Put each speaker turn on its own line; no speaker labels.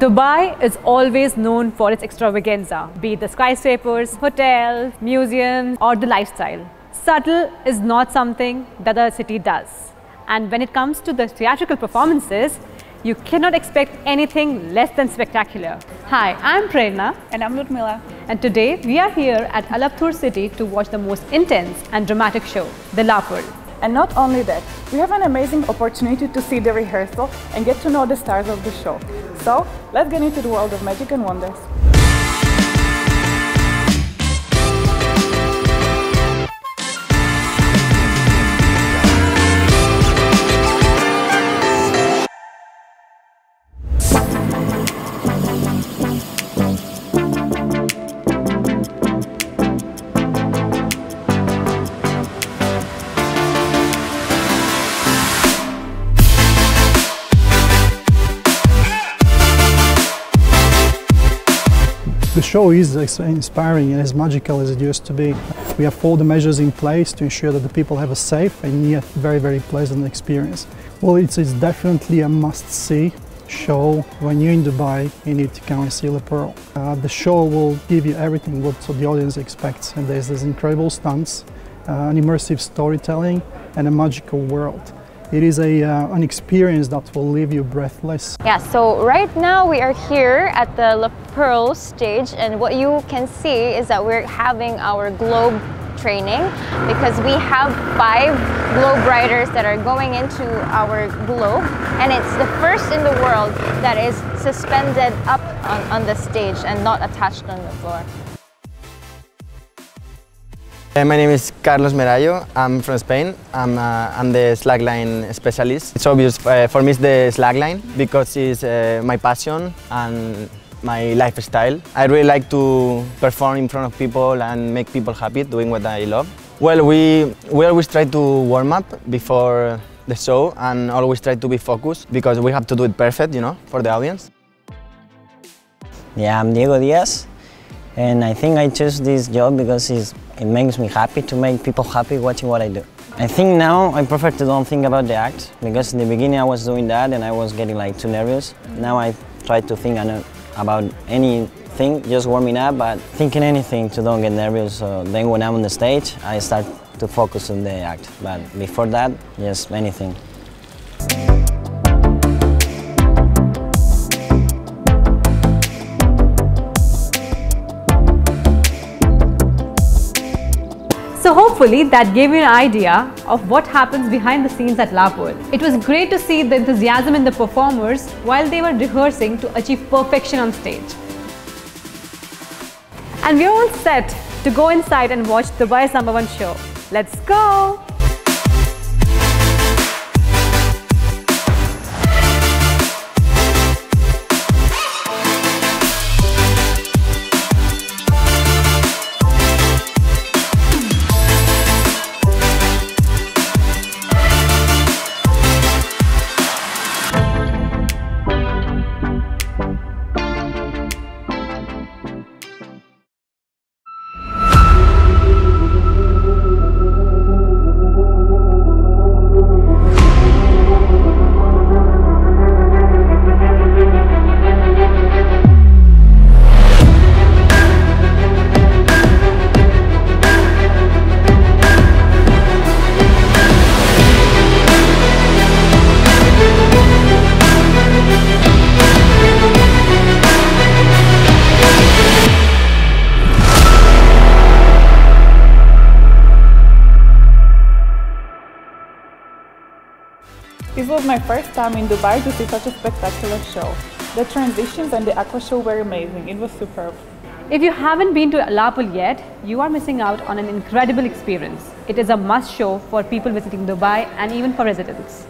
Dubai is always known for its extravaganza, be it the skyscrapers, hotels, museums, or the lifestyle. Subtle is not something that the city does. And when it comes to the theatrical performances, you cannot expect anything less than spectacular. Hi, I'm Prerna.
And I'm Ludmila.
And today we are here at Al Habtoor city to watch the most intense and dramatic show, the La Perle.
And not only that, we have an amazing opportunity to see the rehearsal and get to know the stars of the show. So, let's get into the world of magic and wonders.
The show is inspiring and as magical as it used to be. We have all the measures in place to ensure that the people have a safe and yet very, very pleasant experience. Well, it's, it's definitely a must-see show. When you're in Dubai, and you need to come and see La Perle. Uh, the show will give you everything what the audience expects. And there's, there's incredible stunts, uh, an immersive storytelling, and a magical world. It is a, uh, an experience that will leave you breathless.
Yeah, so right now we are here at the La Perle stage and what you can see is that we're having our globe training because we have five globe riders that are going into our globe and it's the first in the world that is suspended up on, on the stage and not attached on the floor.
Uh, my name is Carlos Merallo. I'm from Spain. I'm, uh, I'm the slackline specialist. It's obvious uh, for me it's the slackline because it's uh, my passion and my lifestyle. I really like to perform in front of people and make people happy doing what I love. Well, we, we always try to warm up before the show and always try to be focused because we have to do it perfect, you know, for the audience.
Yeah, I'm Diego Diaz and I think I chose this job because it's, it makes me happy to make people happy watching what I do. I think now I prefer to don't think about the act because in the beginning I was doing that and I was getting like too nervous. Now I try to think about anything, just warming up, but thinking anything to don't get nervous. So then when I'm on the stage, I start to focus on the act. But before that, just anything.
So hopefully that gave you an idea of what happens behind the scenes at La Perle. It was great to see the enthusiasm in the performers while they were rehearsing to achieve perfection on stage. And we're all set to go inside and watch Dubai's number one show. Let's go!
This was my first time in Dubai to see such a spectacular show. The transitions and the aqua show were amazing. It was superb.
If you haven't been to La Perle yet, you are missing out on an incredible experience. It is a must show for people visiting Dubai and even for residents.